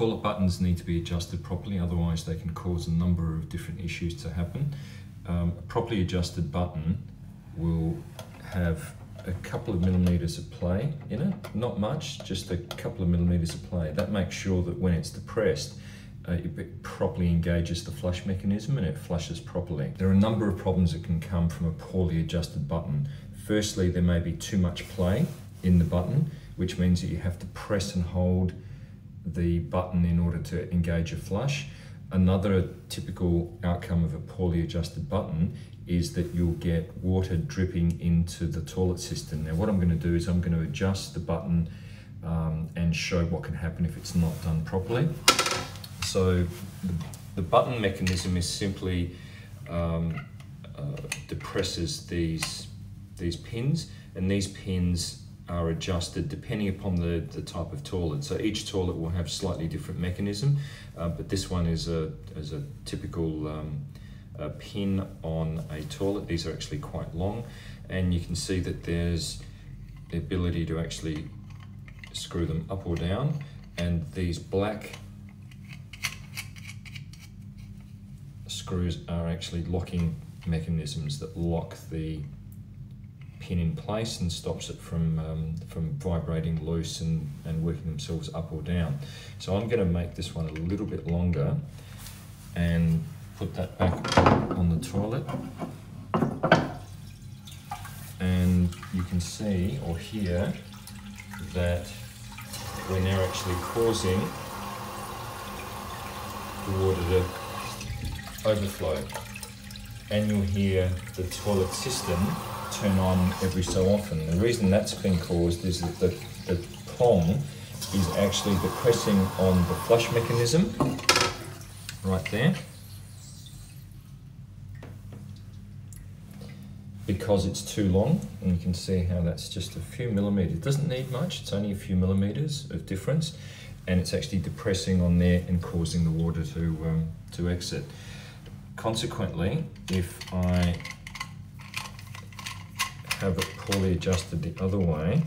toilet buttons need to be adjusted properly, otherwise they can cause a number of different issues to happen. Um, a properly adjusted button will have a couple of millimeters of play in it, not much, just a couple of millimeters of play. That makes sure that when it's depressed, uh, it properly engages the flush mechanism and it flushes properly. There are a number of problems that can come from a poorly adjusted button. Firstly, there may be too much play in the button, which means that you have to press and hold the button in order to engage a flush. Another typical outcome of a poorly adjusted button is that you'll get water dripping into the toilet system. Now what I'm going to do is I'm going to adjust the button um, and show what can happen if it's not done properly. So the, button mechanism is simply um, uh, depresses these, these pins and these pins are adjusted depending upon the, the type of toilet. So each toilet will have slightly different mechanism, uh, but this one is a, is a typical um, a pin on a toilet. These are actually quite long and you can see that there's the ability to actually screw them up or down and these black screws are actually locking mechanisms that lock the pin in place and stops it from, um, from vibrating loose and, and working themselves up or down. So I'm going to make this one a little bit longer and put that back on the toilet and you can see or hear that we're now actually causing the water to overflow and you'll hear the toilet cistern turn on every so often. The reason that's been caused is that the, the pong is actually depressing on the flush mechanism. Right there. Because it's too long and you can see how that's just a few millimeters it doesn't need much. It's only a few millimeters of difference and it's actually depressing on there and causing the water to um, to exit. Consequently if I have it poorly adjusted the other way.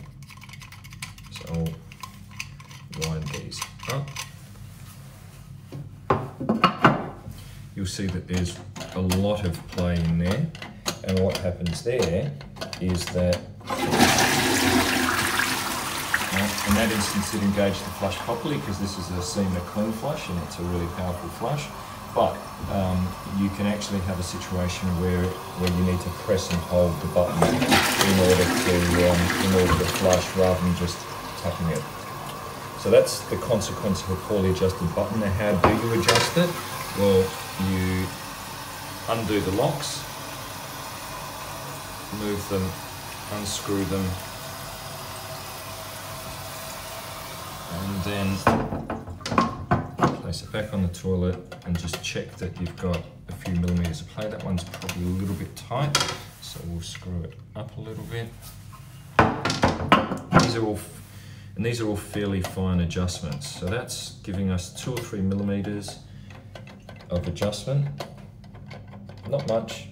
So I'll wind these up. You'll see that there's a lot of play in there. And what happens there is that uh, in that instance it engaged the flush properly because this is a Seima clean flush and it's a really powerful flush. But um, you can actually have a situation where where you need to press and hold the button in order to um, in order to flush rather than just tapping it. So that's the consequence of a poorly adjusted button. Now how do you adjust it? Well, you undo the locks move them, unscrew them, and then back on the toilet and just check that you've got a few millimeters of play. That one's probably a little bit tight, so we'll screw it up a little bit. These are all, and these are all fairly fine adjustments. So that's giving us two or three millimeters of adjustment. Not much,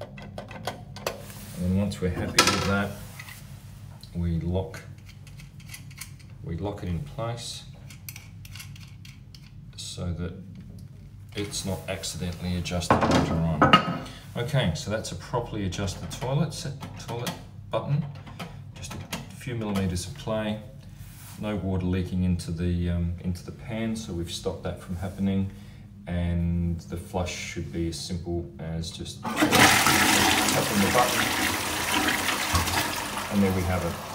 and then once we're happy with that, we lock, we lock it in place so that it's not accidentally adjusted later on. Okay, so that's a properly adjusted toilet, set toilet button, just a few millimeters of play, no water leaking into the, um, into the pan, so we've stopped that from happening and the flush should be as simple as just tapping the button and there we have it.